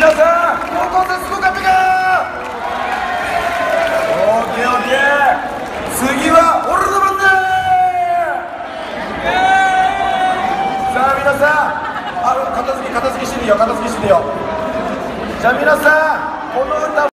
皆さん高校生すごかったかオッケーオッケー次は俺の番だ。さあ皆さんあ片付け片付けしてみよう片付けしてみよう。じゃあ皆さんこの